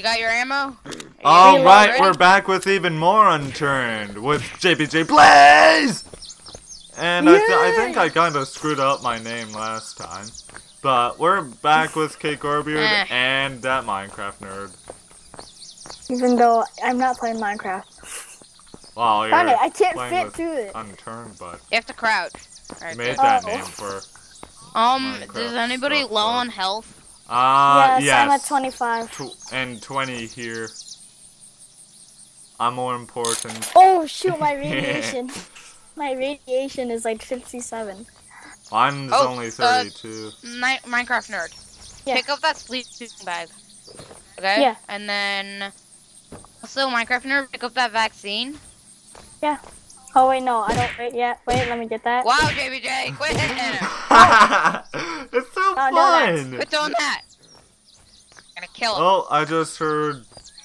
you got your ammo? All you right, ready? we're back with even more unturned with JBJ Blaze. And I, th I think I kind of screwed up my name last time, but we're back with Kcorbyerd Eh. and that Minecraft nerd. Even though I'm not playing Minecraft. Wow, you're Darn it, I can't playing fit through it. unturned, but You have to crouch. Alright, made good. that Oh. name for. Um, Minecraft does anybody stuff, low though. on health? Uh, yes, yes. I'm at 25. Tw- and 20 here. I'm more important. Oh shoot, my radiation. my radiation is like 57. Mine's Oh, only uh, 32. Mi- Minecraft nerd. Yeah. Pick up that sleeping bag. Okay? Yeah. And then also Minecraft nerd, pick up that vaccine. Oh wait, no, I don't. Wait, yeah, wait, let me get that. Wow, JBJ, quit hitting him. it's so Oh, no, that's- fun! Quit doing that. gonna kill him. Oh, I just heard.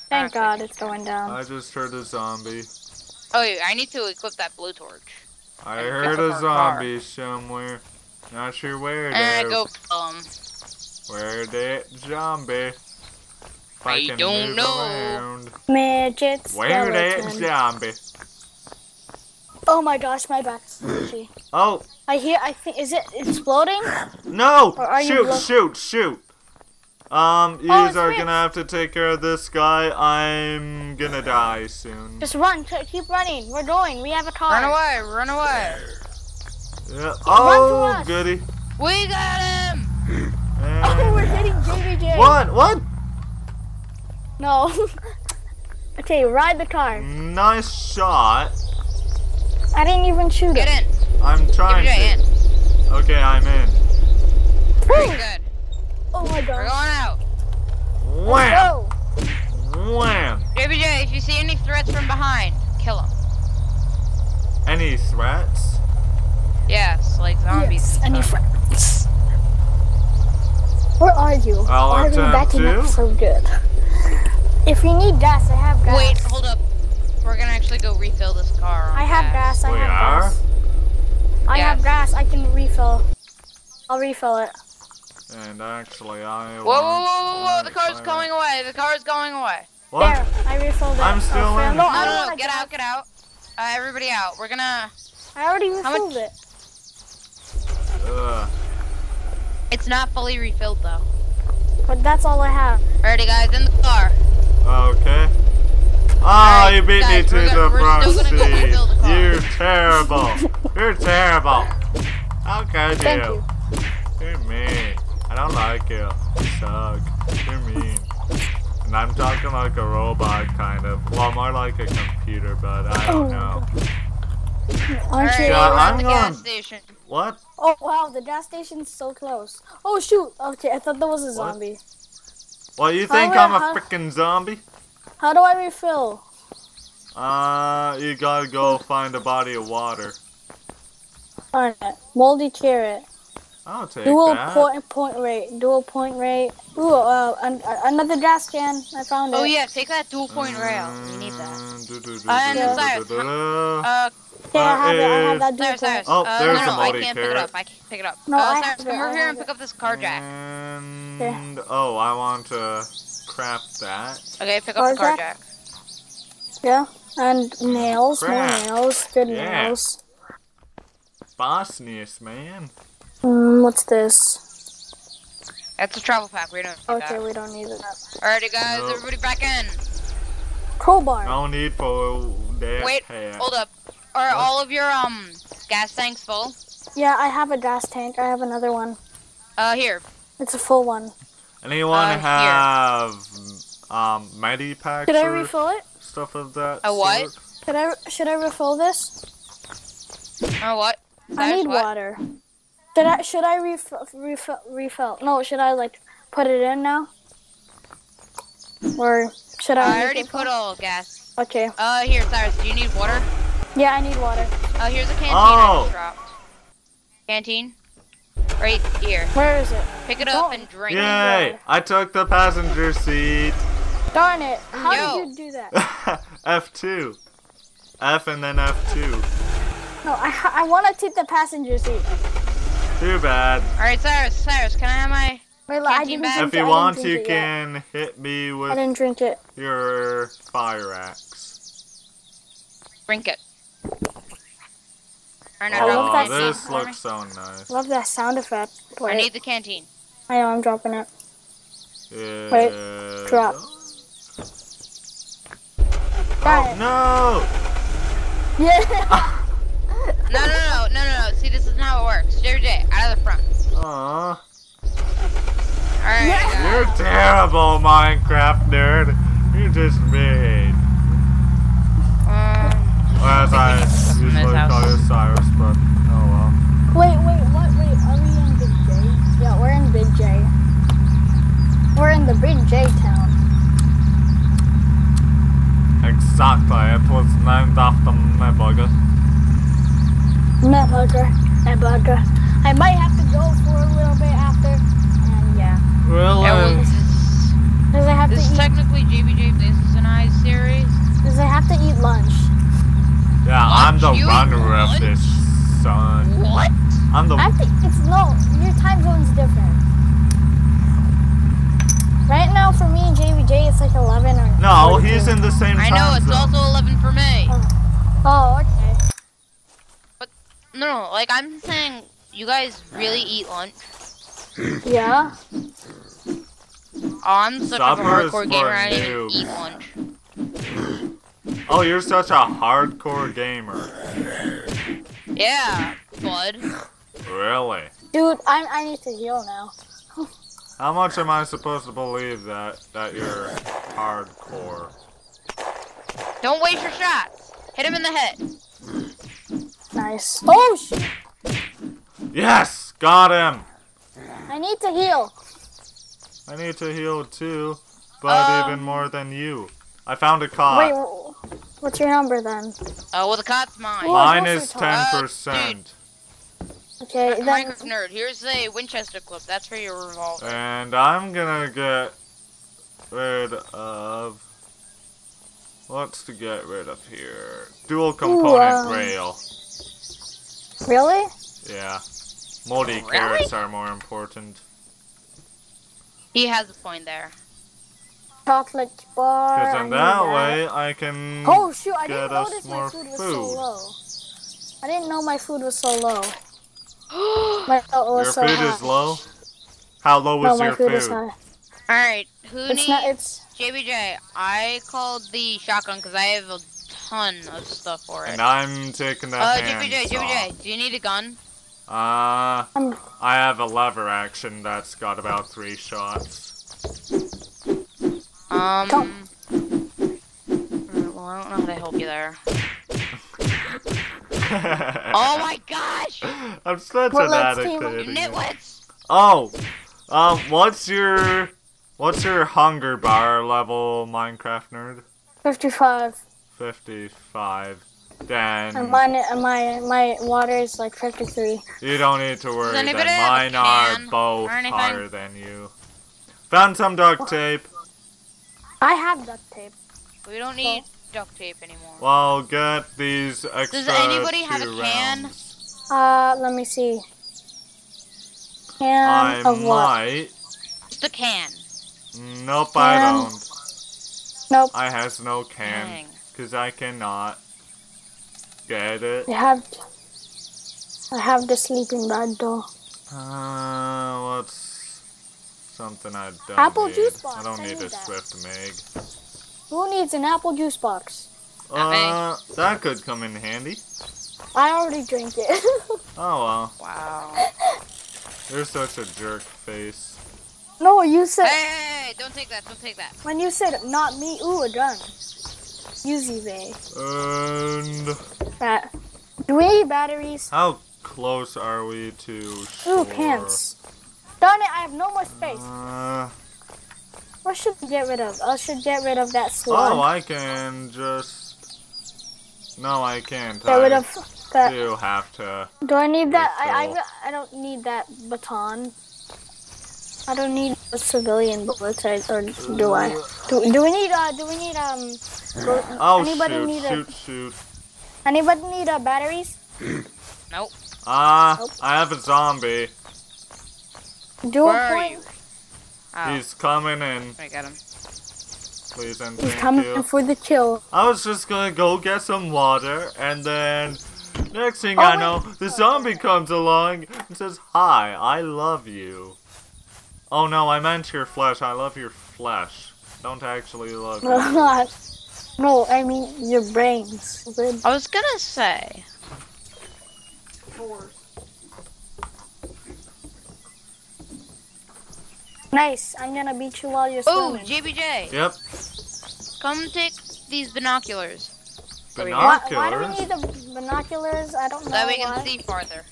Thank God it's going down. I just heard a zombie. Oh, yeah, I need to equip that blue torch. I And heard a up car. zombie somewhere. Not sure where And eh, go kill him. Where that zombie? If I can don't know. around. Midget Where that zombie? Oh my gosh, my back's itchy. Oh I hear. I think. Is it exploding? no! Or are you Shoot! Shoot! Shoot! Um, you oh, are gonna have to take care of this guy. I'm gonna die soon. Just run. Keep running. We're going. We have a car. Run away, run away. Yeah. to Oh, us. goody. We got him! Oh, we're hitting JBJ. What? What? No. okay, ride the car. Nice shot. I didn't even shoot Get it. in. I'm trying JBJ in. to. Okay, I'm in. Very good. Oh my god. We're going out. Wham! Wham! JBJ, if you see any threats from behind, kill them. Any threats? Yes, like zombies. Yes, any threats. Where are you? I'll Why are we attempt backing up so good? If you need gas, I have gas. Wait, hold up. We're gonna actually go refill this car. on I have gas. I We have are? gas. I have gas. I can refill. I'll refill it. And actually, I. Whoa, whoa, whoa, whoa, whoa! The to car's fire- going away. The car's going away. What? There, I refilled it. I'm still oh, in. No, No, I no, don't no! wanna Get out, get out. Uh, everybody out. We're gonna. I already How much- refilled it. Ugh. It's not fully refilled though. But that's all I have. Alrighty, guys, in the car. Okay. Oh, you beat guys, me to gonna- the front still seat. the. You're terrible. You're terrible. How could Thank you? you. You're mean. I don't like you. You suck. You're mean. And I'm talking like a robot, kind of. Well, more like a computer, but I don't Oh. know. Aren't Alright, you? Yeah, we're I'm at the going- gas station. What? Oh wow, the gas station's so close. Oh shoot. Okay, I thought that was a zombie. Well, you think I'm a freaking zombie? How do I refill? Uh, you gotta go find a body of water. Alright, moldy carrot. I'll take it. Dual that. point point rate. Dual point rate. Ooh, uh, an, uh, another gas can. I found it. Oh yeah, take that dual point rail. We need that. Mm, do, do, do, Uh, and Cyrus. Uh, Okay, I have it. I have that dual Cyrus, Cyrus. point. Oh, uh, there's no, the no, I can't pick it up. I can't pick it up. No, uh, I Cyrus, come over here and pick up this car jack. And oh, I want to craft that. Okay, pick up the Car car jack? jack. Yeah, and nails. More nails. Good Yeah. nails. Bosnius, man. Mm, what's this? That's a travel pack. We don't need Okay, that. we don't need that. Alrighty, guys, Nope. everybody back in. Crowbar. No need for that Wait, hat. hold up. Are all of your um gas tanks full? Yeah, I have a gas tank. I have another one. Uh, here. It's a full one. Anyone Uh, here. have um mighty packs Should I refill it? stuff of that? A what? sort? Should I should I refill this? Oh, what? I need what? water. Should I should I refill refill refill? No, should I like put it in now? Or should Uh, I? I already it put all gas. Okay. Uh, here, Cyrus. Do you need water? Yeah, I need water. Uh, here's a canteen I Oh. just dropped. Canteen. Right here. Where is it? Pick it up Oh. and drink. It. Yay! I took the passenger seat. Darn it! How Yo. did you do that? F2. F and then F2. No, I I want to take the passenger seat. Too bad. All right, Cyrus. Cyrus, can I have my Wait, I Canteen bag? If you want, you it yet. can hit me I with didn't drink it. your fire axe. Drink it. Or no, I love that canteen this for looks so nice. Love that sound effect. Wait, I need the canteen. I know I'm dropping it. Yeah. Wait, drop. Oh, it. no! Yeah. No, no, no, no, no, no. See, this isn't how it works. JJ, out of the front. Aw. Alright, Yeah. You're terrible, Minecraft nerd. You just made. Um, Or as I think we can usually this house. call you Cyrus, but oh well. wait, wait, what? Wait, are we in Big J? Yeah, we're in Big J. We're in the Big J town. Exactly, it was named after my bugger. Netbugger. Netbugger. I might have to go for a little bit after. And yeah. Really? yeah, well, this is, Does it have this to is eat? technically JBJ Blazes and I series. Does it have to eat lunch? yeah, I'm the Lunch, you runner of lunch? this son. What? I'm the I think it's no. Your time zone's different. Right now, for me and JBJ, it's like 11 or. No, 42. he's in the same time. zone. I know, it's zone. also 11 for me. Oh, oh okay. But no, like I'm saying, you guys really eat lunch. Yeah. Oh, I'm such like, a hardcore gamer, I don't even eat lunch. Oh, you're such a hardcore gamer. Yeah, bud. Really? Dude, I I need to heal now. How much am I supposed to believe that that you're hardcore? Don't waste your shots. Hit him in the head. Nice. Oh shoot! Yes, got him. I need to heal. I need to heal too, but Um, even more than you. I found a Wait, cot. wh- what's your number then? Oh, well, the cot's mine. What? Mine is your ten cot? percent, Okay, then. Minecraft nerd. Here's a Winchester clip. That's for your revolver. and I'm gonna get rid of. What's to get rid of here? Dual component um, rail. Really? Yeah, moldy Really? carrots are more important. He has a point there. Chocolate bar. Because I in need that way, I can. Oh shoot! I get didn't us notice more my food was so low. I didn't know my food was so low. My food was your so food high. is low. How low No, was your food food? Alright, who It's needs... not. It's. JBJ, I called the shotgun because I have a ton of stuff for it. And I'm taking the Uh, hand JBJ, saw. JBJ, do you need a gun? Uh, I'm. I have a lever action that's got about three shots. Um... Don't. Well, I don't know how to help you there. Oh my gosh! I'm such Well, an let's addict to hitting. Nitwits! Oh, um, what's your what's your hunger bar level, Minecraft nerd? 55. Fifty-five. Then And mine, and my my water is like 53. you don't need to worry. Then anybody have a mine are can both or higher than you. Found some duct tape. I have duct tape. We don't need duct tape anymore. Well, get these extra Does anybody have a two can? rounds. Uh, let me see. Can I of what? might. Just a can. Nope, I don't. Nope. I has no can. Dang. Because I cannot get it. I have. I have the sleeping bag though. Uh, what's something I don't Apple need? juice box, I don't I need need a that. Swift Meg. Who needs an apple juice box? Uh, that could come in handy. I already drank it. Oh well, Wow. you're such a jerk face. no, you said Hey, hey, hey, don't take that, don't take that. when you said not me. Ooh, a gun. Easy way. And That. Do we need batteries? how close are we to Ooh, pants. Darn it! I have no more space. Uh, What should we get rid of? I should get rid of that slug. oh, I can just. No, I can't. get rid I of that. do have to. Do I need that? I, I I don't need that baton. I don't need a civilian bullets, I- or do I? Do, do we need uh? Do we need um? go- Oh anybody shoot! need Shoot! a? Shoot! Anybody need uh, batteries? Nope. Ah, Nope. I have a zombie. Dual Where are point. You? Oh, He's coming in. I got him. Please and He's thank coming you. for the kill. I was just gonna go get some water, and then next thing Oh, I wait. know, the zombie comes along and says, "Hi, I love you." Oh no, I meant your flesh. I love your flesh. Don't actually love you. no, I mean your brains. I was gonna say. Nice. I'm gonna beat you while you're Oh, swimming. JBJ, Yep, come take these binoculars. There we go. why, why do we need the binoculars? I don't know That way we can why. see farther.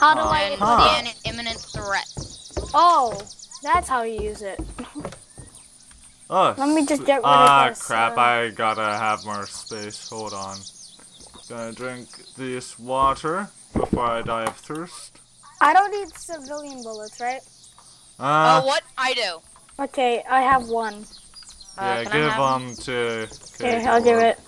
How do Oh. I? And Huh. see an imminent threat. Oh, that's how you use it. Oh, Let me just s- get rid of ah, this, crap! uh, I gotta have more space. Hold on. Gonna drink this water before I die of thirst. I don't need civilian bullets, right? Uh, oh, what? I do. Okay, I have one. Uh, yeah, can I give have them to. Here, I'll give it.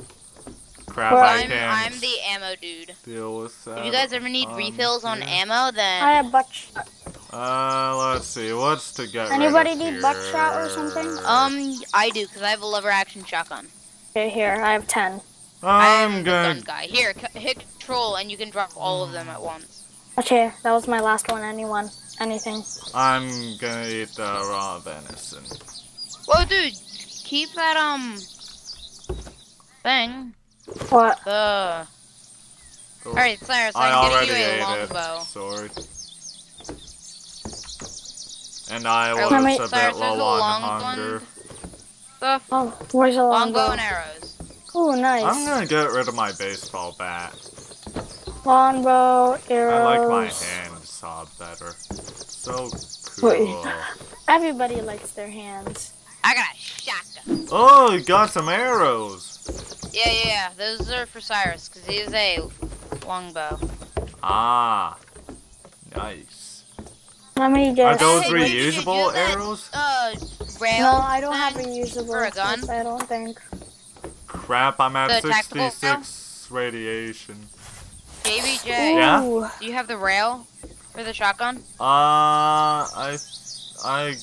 Crap! Well, I I'm, can't I'm the ammo dude. deal with that. If you guys ever need Um, refills on yeah. ammo, then I have buckshot. Uh, let's see. What's to get Anybody rid of need here? buckshot or something? um, I do because I have a lever action shotgun. Okay, here, I have ten. I'm I'm the gun guy. Here, c- hit control and you can drop all of them at once. Okay, that was my last one. Anyone? Anything? I'm gonna eat the raw venison. Whoa, dude, keep that um thing. What? The all right, Cyrus, I I'm already getting you a ate it. longbow. Sorry. And I was Alright, Let me- a bit Cyrus, there's a low on long hunger. one. Stuff. Oh, where's the Longbow longbow? and arrows. Oh, nice. I'm gonna get rid of my baseball bat. Longbow, arrows. I like my hand saw better. So cool. Wait. Everybody likes their hands. I got a shotgun. Oh, you got some arrows. Yeah, yeah, yeah. Those are for Cyrus because he is a longbow. Ah, nice. Let me Are just. those Hey, wait, did reusable use that, arrows? Uh, rail. No, I don't have thing? reusable. for a gun? I don't think. Crap, I'm at The 66 radiation. JBJ, Yeah? Do you have the rail for the shotgun? Uh, I, I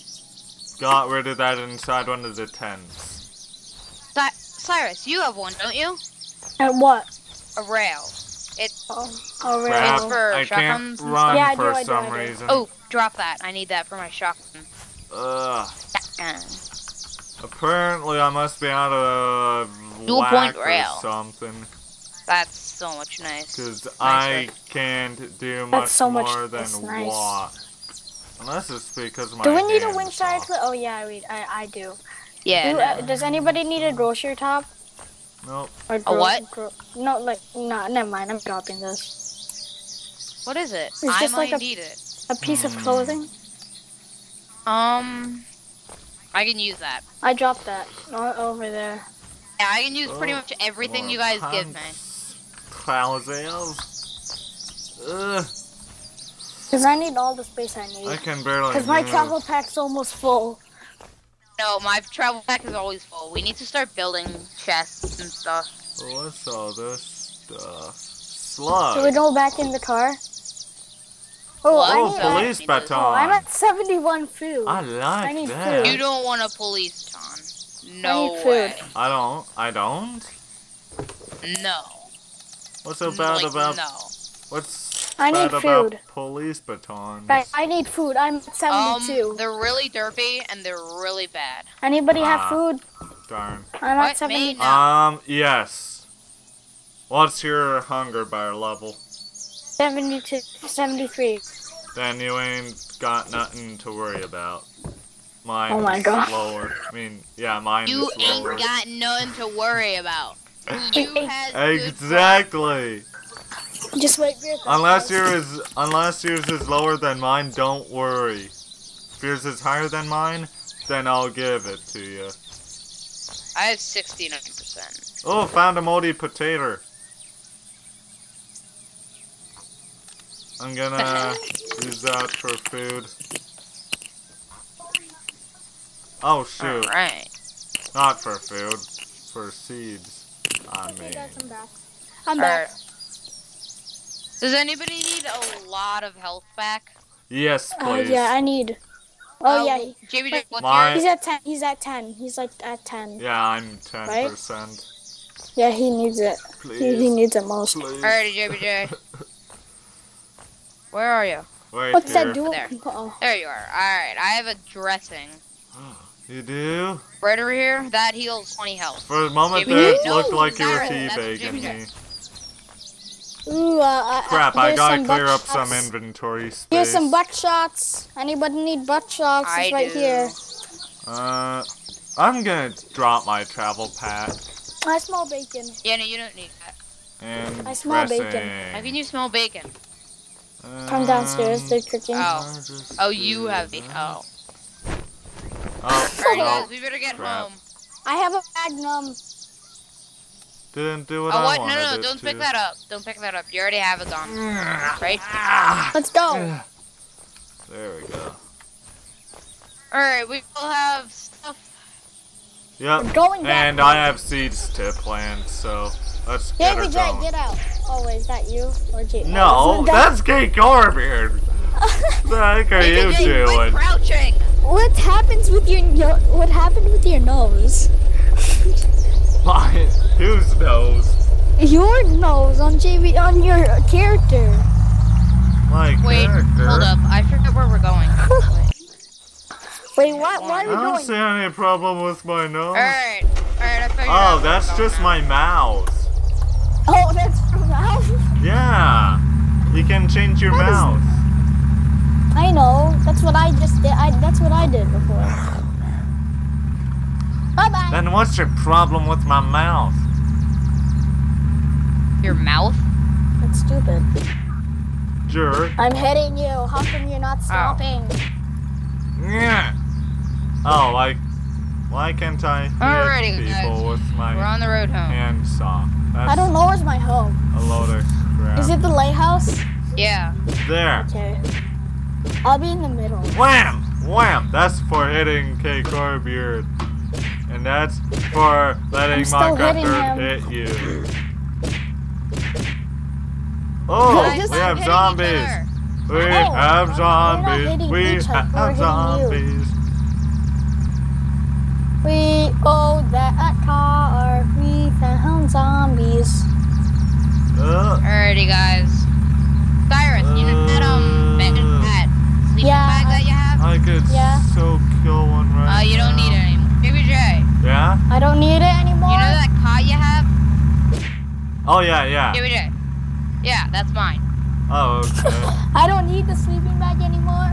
got rid of that inside one of the tents. Cy- Cyrus, you have one, don't you? And what? A rail. Oh, oh Crap, really? for I can't shotguns run? Yeah, do, for I do, some do. reason. Oh, drop that. I need that for my shotgun. Ugh. Shotgun. Apparently, I must be out of Dual whack point or rail. something. That's so much nice. Because Nice I work. can't do much That's so much- more than that's nice. walk. Unless it's because my Do we need a hands wing side off. clip? Oh yeah, we, I, I do. Yeah. do no. uh, does anybody need a grocery top? Nope. Or A what? no, like no, never mind. I'm dropping this. What is it? It's I just like might a- need it. A piece of Hmm. clothing. Um, I can use that. I dropped that o- over there. Yeah, I can use pretty Oh, much everything more you guys give me. Pants, Trousers. Ugh, Cause I need all the space I need. I need. can barely Cause my travel pack's almost full. No, my travel pack is always full. We need to start building chests and stuff. Oh, What's all this stuff? Do we go back in the car? Oh, What? I Oh, need. Police I- baton. Oh, I'm at 71 food. I like I need that. food. You don't want a police ton. No need food. way. I don't. I don't. No. What's so bad Like, about no. what's I bad need about police batons? Right, I need food. I'm at 72. Um, they're really derpy and they're really bad. Anybody Ah. have food? Darn. I'm What? at 72. No. Um. Yes. What's your hunger bar level? 72, 73. Then you ain't got nothing to worry about. Mine Oh my God. lower. I mean, yeah, mine You is ain't got nothing to worry about. You has good exactly. Just wait real quick. Unless yours is unless yours is lower than mine, don't worry. If yours is higher than mine, then I'll give it to you. I have 69%. Oh, found a moldy potato. I'm gonna use that for food. Oh shoot, Alright. not for food, for seeds. I Okay, mean, guys, I'm back. I'm Alright. back. Does anybody need a lot of health back? yes, Uh, please. yeah, I need. Oh yeah, he- JBJ, what's My- he's at ten. He's at ten. He's like at ten. Yeah, I'm 10%. Yeah, he needs it. He, he needs it most. Please. Alrighty, JBJ. Where are you? Right What's here. that dual? There. Oh. There you are. Alright, I have a dressing. You do? Right over here, that heals 20 health. For a moment JBJ, there, it no, looked like you were Cyrus, that's teabagging JBJ. me. Ooh, uh, uh, Crap, I gotta clear butt up some shots. inventory space. Here's some butt shots. Anybody need butt shots? I It's right do. here. Uh, I'm gonna drop my travel pack I smell bacon. Yeah, no, you don't need that. and I smell bacon. dressing. How can you smell bacon? Come downstairs. Um, They're cooking. Oh. Oh, you have bacon. Oh. Oh, Alright, guys, we better get Crap. home. I have a magnum. Didn't do what Oh, I what? No, wanted no, don't to. pick that up. Don't pick that up. You already have a gun. Right? Let's go. There we go. Alright, we will have stuff. We're Yep. going back. And I have seeds to plant, so let's Yeah, get her we Jay, going. get out. Oh, wait, is that you or Jay? No, Oh, that's Kate Garbeard. What the heck are you doing? crouching! What happens with your What happened with your nose? My, whose nose? Your nose on JV on your character. My Wait, character. hold up. I forget where we're going. Wait, what? Why I are we don't going? see any problem with my nose. Alright, alright, I figured Oh, where that's just now. my mouse. Oh, that's from out. Yeah. You can change your What is- mouse. I know. That's what I just did. I that's what I did before. Bye bye. Then what's your problem with my mouth? Your mouth? That's stupid. Jerk. I'm hitting you. How come you're not stopping? Yeah. Oh, like, why can't I hit Alrighty, people guys. with my We're on the road home. handsaw? That's I don't know where's my home. a load of crap. Is it the lighthouse? Yeah. There. Okay. I'll be in the middle. Wham! Wham! That's for hitting Kcorbyerd. And that's for letting I'm still hitting Minecrafter him. hit you. Oh, Guys, we stop have zombies. We Oh, have zombies. We each other, we're have zombies. We oh that car. We found zombies. Uh, Alrighty, guys. Cyrus, you know that um bed Uh, that sleeping Yeah, bag I- that you have? I could Yeah. so kill one Uh, right you don't now. need it anymore. JBJ, Yeah? I don't need it anymore. you know that cot you have? Oh, yeah, yeah. JBJ. Yeah, that's mine. Oh, okay. I don't need the sleeping bag anymore.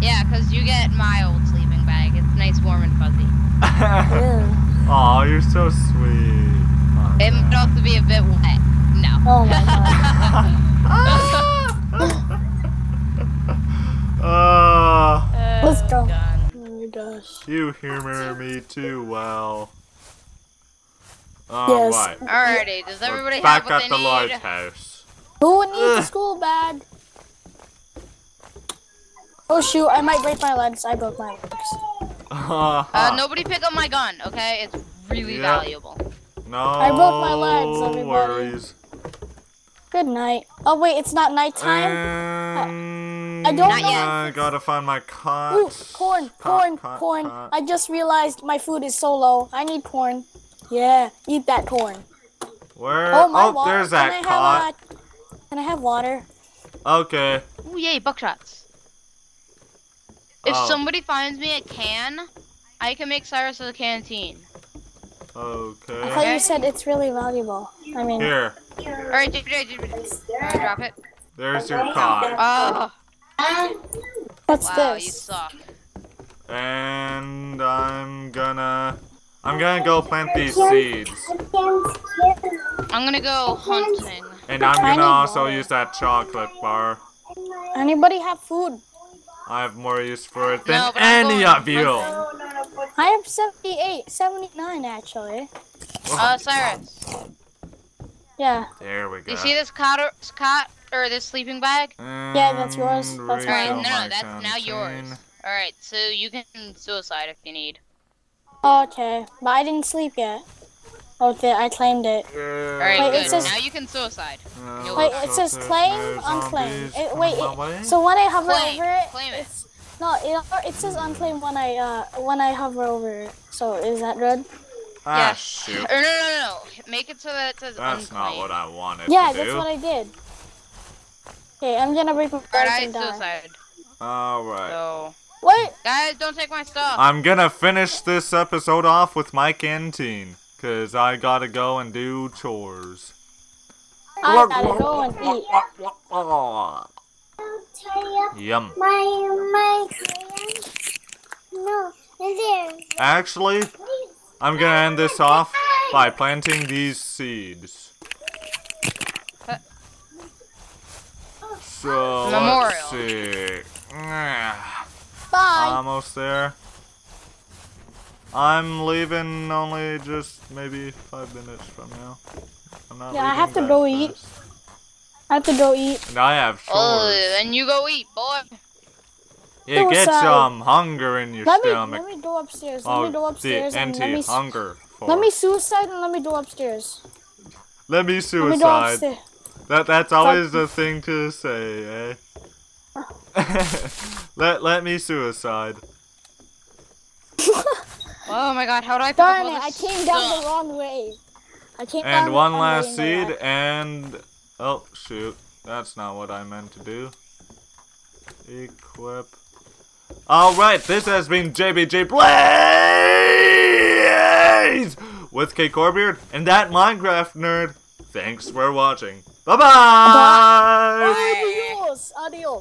Yeah, 'cause you get my old sleeping bag. It's nice, warm, and fuzzy. oh, you're so sweet. Oh, It might also be a bit wet. No. Oh my Ah, Let's go. Gun. Oh my gosh. you humor me too well. Yes. Alright. Alrighty, does everybody We're everybody have back what at they the need? lighthouse. Who needs a school bag? Oh shoot! I might break my legs. I broke my legs. Uh, nobody pick up my gun, okay? It's really Yeah. valuable. no I broke my legs, everybody. worries. Good night. Oh wait, it's not nighttime. And I don't Not know. yet. I gotta find my cot. Ooh, corn, Cot, corn, cot, corn. cot. I just realized my food is so low. I need corn. Yeah, eat that corn. Where? Oh my oh, water. there's Can I that have cot. a- Can I have water? Okay. Ooh, yay, buckshots. If Oh. somebody finds me a can, I can make Cyrus a canteen. Okay. I Okay. thought you said it's really valuable. I mean, Here. Alright, JBJ, JBJ. Alright, drop it. There's your cot. Oh, what's wow, you this? suck. And I'm gonna I'm gonna go plant these seeds. I'm gonna go hunting. And I'm gonna also use that chocolate bar. Anybody have food? I have more use for it No, than but I'm any going of you. hunting. I have 78, 79 actually. Uh, Cyrus, Yeah. There we go. you see this cot cot or this sleeping bag? Yeah, that's yours. That's Alright, no, mine. refill no, that's now yours. Alright, so you can suicide if you need. Okay, but I didn't sleep yet. Okay, I claimed it. Alright, Wait, it says- now you can suicide. Uh, Wait, it says claim, there's unclaim. It, wait, it, so when I hover Claim, over it, claim it. it's, No, it, it says unclaimed when I uh when I hover over it. So is that red? Ah, yeah. shoot. Or no, no, no, no. Make it so that it says That's not what I wanted Yeah, to that's do. what I did. Okay, I'm gonna break my Alright, legs I die. suicide. Alright. So, Wait, guys, don't take my stuff. I'm gonna finish this episode off with my canteen. Cause I gotta go and do chores. I gotta go and eat. Yum. My my no, there. Actually, I'm gonna end this off by planting these seeds. So Memorial. let's see. Bye. Almost there. I'm leaving only just maybe five minutes from now. I'm not Yeah, I have to that go eat. I have to go eat. And I have oh, chores. Oh, then you go eat, boy. You Go get outside. some hunger in your Let me stomach. let me go upstairs. Let oh, me go upstairs the and let me s- anti-hunger. let me suicide and let me go upstairs. Let me Let me go suicide. upstairs. That that's always the thing to say, eh? let let me suicide. Oh my god, how do I pick Darn it! I came down stuff? the wrong way. I came down And the one wrong last way in the seed left. and oh shoot, that's not what I meant to do. Equip. All right, this has been JBJ Blaze with Kcorbyerd and that Minecraft nerd. Thanks for watching. Bye bye. Adios. Adios.